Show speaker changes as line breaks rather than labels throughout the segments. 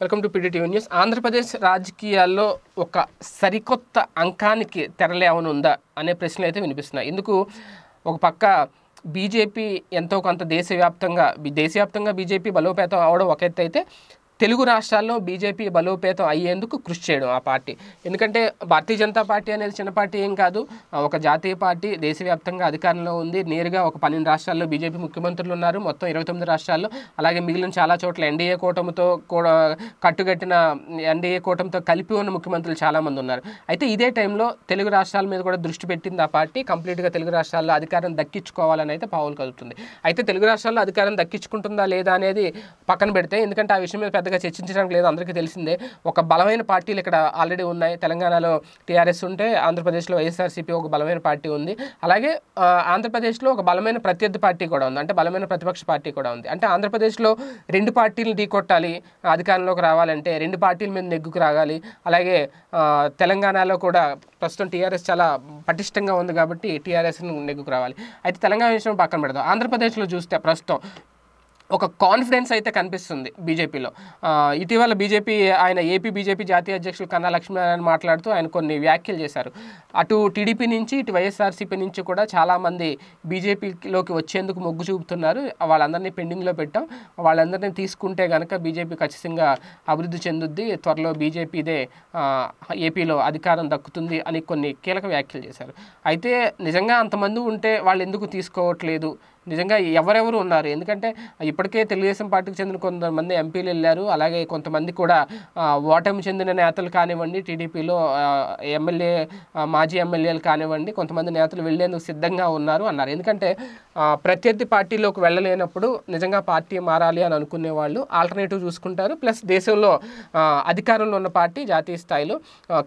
Welcome to PDTV news. Andhra Pradesh రాజకీయాల్లో ఒక సరికొత్త అంకానికి తెరలేవనుందా అనే ప్రశ్నలు అయితే వినిపిస్తున్నాయి. ఇందుకు ఒక పక్క బీజేపీ ఎంతో కొంత దేశవ్యాప్తంగా దేశవ్యాప్తంగా బీజేపీ బలోపేతం అవడం ఒక ఎత్తు అయితే తెలుగు రాష్ట్రాల్లో బీజేపీ బలోపేతం అయ్యేందుకు కృషి చేయడం ఆ పార్టీ. ఎందుకంటే భారతీయ జనతా పార్టీ అనేది చిన్న పార్టీ ఏం కాదు. ఒక జాతీయ పార్టీ దేశవ్యాప్తంగా అధికారంలో ఉంది. నేరుగా ఒక పన్నెండు రాష్ట్రాల్లో బీజేపీ ముఖ్యమంత్రులు ఉన్నారు. మొత్తం ఇరవై తొమ్మిది రాష్ట్రాల్లో. అలాగే మిగిలిన చాలా చోట్ల ఎన్డీఏ కూటమితో కూడా కట్టుగట్టిన ఎన్డీఏ కూటమితో కలిపి ఉన్న ముఖ్యమంత్రులు చాలామంది ఉన్నారు. అయితే ఇదే టైంలో తెలుగు రాష్ట్రాల మీద కూడా దృష్టి పెట్టింది ఆ పార్టీ. కంప్లీట్గా తెలుగు రాష్ట్రాల్లో అధికారం దక్కించుకోవాలని అయితే పావులు కలుగుతుంది అయితే తెలుగు రాష్ట్రాల్లో అధికారం దక్కించుకుంటుందా లేదా అనేది పక్కన పెడితే ఎందుకంటే ఆ విషయం మీద పెద్దగా చర్చించడానికి లేదు అందరికీ తెలిసిందే. ఒక బలమైన పార్టీలు ఇక్కడ ఆల్రెడీ ఉన్నాయి. తెలంగాణలో టీఆర్ఎస్ ఉంటే ఆంధ్రప్రదేశ్లో వైఎస్ఆర్సీపీ ఒక బలమైన పార్టీ ఉంది. అలాగే ఆంధ్రప్రదేశ్లో ఒక బలమైన ప్రత్యర్థి పార్టీ కూడా ఉంది. అంటే బలమైన ప్రతిపక్ష పార్టీ కూడా ఉంది. అంటే ఆంధ్రప్రదేశ్లో రెండు పార్టీలు ఢీకొట్టాలి అధికారంలోకి రావాలంటే రెండు పార్టీల మీద నెగ్గుకు రాగాలి. అలాగే తెలంగాణలో కూడా ప్రస్తుతం టీఆర్ఎస్ చాలా పటిష్టంగా ఉంది కాబట్టి టీఆర్ఎస్ నెగ్గుకు రావాలి. అయితే తెలంగాణ విషయం పక్కన పెడదాం. ఆంధ్రప్రదేశ్లో చూస్తే ప్రస్తుతం ఒక కాన్ఫిడెన్స్ అయితే కనిపిస్తుంది బీజేపీలో ఇటీవల బీజేపీ ఆయన ఏపీ బీజేపీ జాతీయ అధ్యక్షులు కన్నా లక్ష్మీనారాయణ మాట్లాడుతూ ఆయన కొన్ని వ్యాఖ్యలు చేశారు. అటు టీడీపీ నుంచి ఇటు వైఎస్ఆర్సీపీ నుంచి కూడా చాలామంది బీజేపీలోకి వచ్చేందుకు మొగ్గు చూపుతున్నారు. వాళ్ళందరినీ పెండింగ్లో పెట్టాం. వాళ్ళందరినీ తీసుకుంటే కనుక బీజేపీ ఖచ్చితంగా అభివృద్ధి చెందుద్ది. త్వరలో బీజేపీదే ఏపీలో అధికారం దక్కుతుంది అని కొన్ని కీలక వ్యాఖ్యలు చేశారు. అయితే నిజంగా అంతమంది ఉంటే వాళ్ళు ఎందుకు తీసుకోవట్లేదు? నిజంగా ఎవరెవరు ఉన్నారు? ఎందుకంటే ఇప్పటికే తెలుగుదేశం పార్టీకి చెందిన కొంతమంది ఎంపీలు వెళ్ళారు. అలాగే కొంతమంది కూడా ఓటమి చెందిన నేతలు కానివ్వండి టీడీపీలో ఎమ్మెల్యే మాజీ ఎమ్మెల్యేలు కానివ్వండి కొంతమంది నేతలు వెళ్ళేందుకు సిద్ధంగా ఉన్నారు అన్నారు. ఎందుకంటే ప్రత్యర్థి పార్టీలోకి వెళ్ళలేనప్పుడు నిజంగా పార్టీ మారాలి అని అనుకునే వాళ్ళు ఆల్టర్నేటివ్ చూసుకుంటారు. ప్లస్ దేశంలో అధికారంలో ఉన్న పార్టీ జాతీయ స్థాయిలో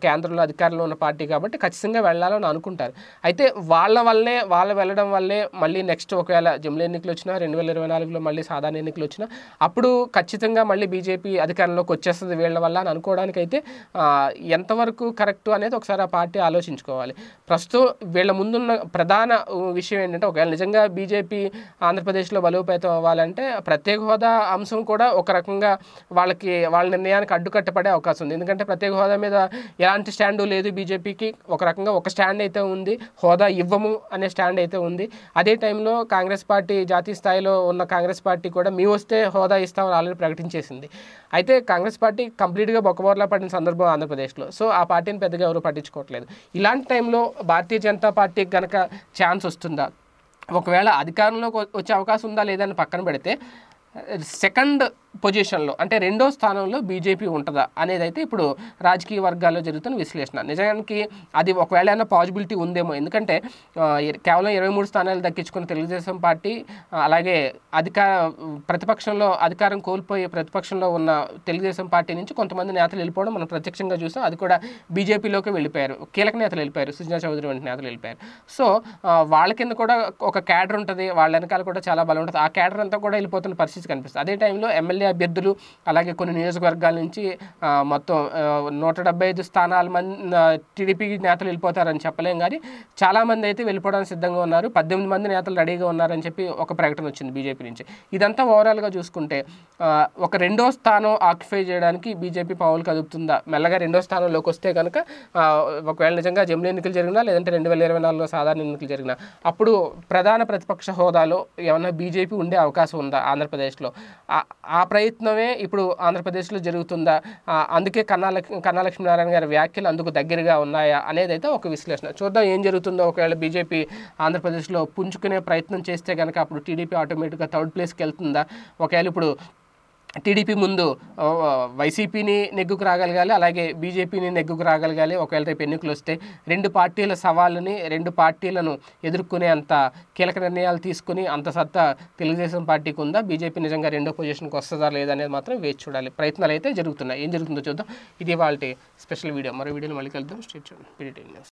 కేంద్రంలో అధికారంలో ఉన్న పార్టీ కాబట్టి ఖచ్చితంగా వెళ్ళాలని అనుకుంటారు. అయితే వాళ్ళ వల్లే వాళ్ళు వెళ్ళడం వల్లే మళ్ళీ నెక్స్ట్ ఒకవేళ జమిలీ ఎన్నికలు వచ్చినా రెండు వేల ఇరవై నాలుగులో మళ్ళీ సాధారణ ఎన్నికలు వచ్చినా అప్పుడు ఖచ్చితంగా మళ్ళీ బీజేపీ అధికారంలోకి వచ్చేస్తుంది వీళ్ళ వల్ల అని అనుకోవడానికి అయితే ఎంతవరకు కరెక్ట్ అనేది ఒకసారి ఆ పార్టీ ఆలోచించుకోవాలి. ప్రస్తుతం వీళ్ళ ముందున్న ప్రధాన విషయం ఏంటంటే ఒకవేళ నిజంగా బీజేపీ ఆంధ్రప్రదేశ్లో బలోపేతం అవ్వాలంటే ప్రత్యేక హోదా అంశం కూడా ఒక రకంగా వాళ్ళకి వాళ్ళ నిర్ణయానికి అడ్డుకట్టపడే అవకాశం ఉంది. ఎందుకంటే ప్రత్యేక హోదా మీద ఎలాంటి స్టాండు లేదు బీజేపీకి. ఒక రకంగా ఒక స్టాండ్ అయితే ఉంది హోదా ఇవ్వము అనే స్టాండ్ అయితే ఉంది. అదే టైంలో కాంగ్రెస్ కాంగ్రెస్ పార్టీ జాతీయ స్థాయిలో ఉన్న కాంగ్రెస్ పార్టీ కూడా మీ వస్తే హోదా ఇస్తామని ఆల్రెడీ ప్రకటించేసింది. అయితే కాంగ్రెస్ పార్టీ కంప్లీట్గా బొక్కబోర్లా పడిన సందర్భం ఆంధ్రప్రదేశ్లో. సో ఆ పార్టీని పెద్దగా ఎవరు పట్టించుకోవట్లేదు. ఇలాంటి టైంలో భారతీయ జనతా పార్టీకి కనుక ఛాన్స్ వస్తుందా? ఒకవేళ అధికారంలోకి వచ్చే అవకాశం ఉందా లేదా అని పక్కన పెడితే సెకండ్ పొజిషన్లో అంటే రెండో స్థానంలో బీజేపీ ఉంటుందా అనేది అయితే ఇప్పుడు రాజకీయ వర్గాల్లో జరుగుతున్న విశ్లేషణ. నిజానికి అది ఒకవేళ అయినా పాజిబిలిటీ ఉందేమో. ఎందుకంటే కేవలం ఇరవై మూడు స్థానాలు దక్కించుకున్న తెలుగుదేశం పార్టీ అలాగే అధికార ప్రతిపక్షంలో అధికారం కోల్పోయి ప్రతిపక్షంలో ఉన్న తెలుగుదేశం పార్టీ నుంచి కొంతమంది నేతలు వెళ్ళిపోవడం మనం ప్రత్యక్షంగా చూసాం. అది కూడా బీజేపీలోకి వెళ్ళిపోయారు. కీలక నేతలు వెళ్ళిపోయారు. సుజనా చౌదరి వంటి నేతలు వెళ్ళిపోయారు. సో వాళ్ళ కింద కూడా ఒక క్యాడర్ ఉంటుంది. వాళ్ళ వెనకాల కూడా చాలా బలం ఉంటుంది. ఆ క్యాడర్ అంతా కూడా వెళ్ళిపోతున్న పరిస్థితి కనిపిస్తుంది. అదే టైంలో ఎమ్మెల్యే అభ్యర్థులు అలాగే కొన్ని నియోజకవర్గాల నుంచి మొత్తం నూట డెబ్బై ఐదు స్థానాల మంది టీడీపీ నేతలు వెళ్ళిపోతారని చెప్పలేం కానీ చాలామంది అయితే వెళ్ళిపోవడానికి సిద్ధంగా ఉన్నారు. పద్దెనిమిది మంది నేతలు రెడీగా ఉన్నారని చెప్పి ఒక ప్రకటన వచ్చింది బీజేపీ నుంచి. ఇదంతా ఓవరాల్గా చూసుకుంటే ఒక రెండో స్థానం ఆక్యుపై చేయడానికి బీజేపీ పావులు కదుపుతుందా? మెల్లగా రెండో స్థానంలోకి వస్తే కనుక ఒకవేళ నిజంగా జమిలీ ఎన్నికలు జరిగినా లేదంటే రెండు వేల ఇరవై నాలుగులో సాధారణ ఎన్నికలు జరిగినా అప్పుడు ప్రధాన ప్రతిపక్ష హోదాలో ఏమన్నా బీజేపీ ఉండే అవకాశం ఉందా ఆంధ్రప్రదేశ్ ఆంధ్రప్రదేశ్లో. ఆ- ప్రయత్నమే ఇప్పుడు ఆంధ్రప్రదేశ్లో జరుగుతుందా? అందుకే కన్నా లక్- కన్నా లక్ష్మీనారాయణ గారి వ్యాఖ్యలు అందుకు దగ్గరగా ఉన్నాయా అనేది అయితే ఒక విశ్లేషణ. చూద్దాం ఏం జరుగుతుందో ఒకవేళ బీజేపీ ఆంధ్రప్రదేశ్లో పుంజుకునే ప్రయత్నం చేస్తే కనుక అప్పుడు టీడీపీ ఆటోమేటిక్గా థర్డ్ ప్లేస్కి వెళ్తుందా? ఒకవేళ ఇప్పుడు టీడీపీ ముందు వైసీపీని నెగ్గుకు రాగలగాలి అలాగే బీజేపీని నెగ్గుకు రాగలగాలి ఒకవేళ రేపు ఎన్నికలు వస్తే రెండు పార్టీల సవాళ్ళని రెండు పార్టీలను ఎదుర్కొనే అంత కీలక నిర్ణయాలు తీసుకుని అంత సత్తా తెలుగుదేశం పార్టీకి ఉందా? బీజేపీ నిజంగా రెండో పొజిషన్కి వస్తుందా లేదా అనేది మాత్రం వేచి చూడాలి. ప్రయత్నాలు అయితే జరుగుతున్నాయి. ఏం జరుగుతుందో చూద్దాం. ఇది వాళ్ళ స్పెషల్ వీడియో. మరో వీడియోని మళ్ళీ కలుద్దాం. స్టేట్ చూడండి న్యూస్.